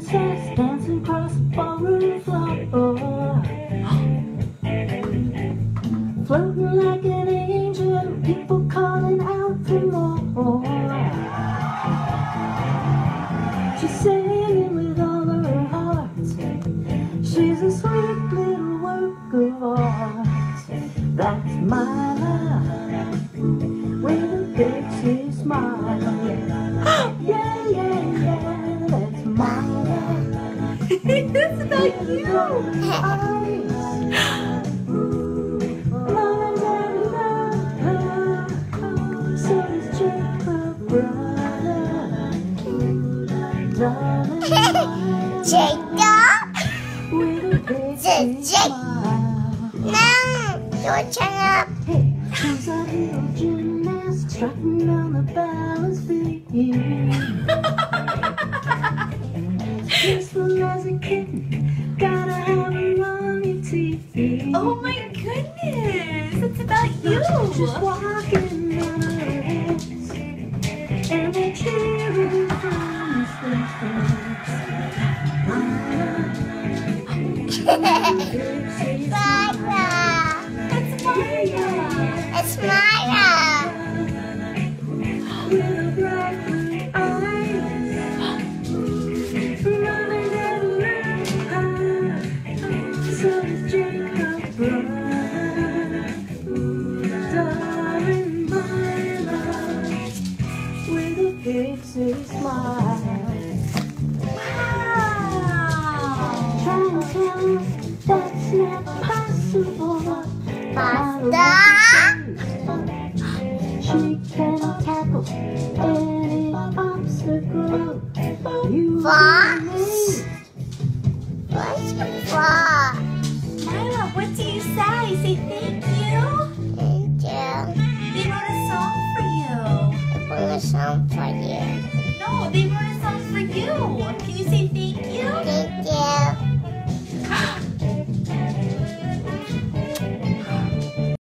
dancing across the ballroom floor. Floating like an angel, people calling out for more. She's singing with all her heart. She's a sweet little work of art. That's my love with a pixie smile. That's about you. Jacob, Jacob? with a pixie Jake. smile. No, your turn up. Hey, comes a little gymnast strutting on the balance beam. Oh my goodness. It's about Just you. walking on and they're cheering from the. That's Maria. It's Myla. Fox? What's your fault?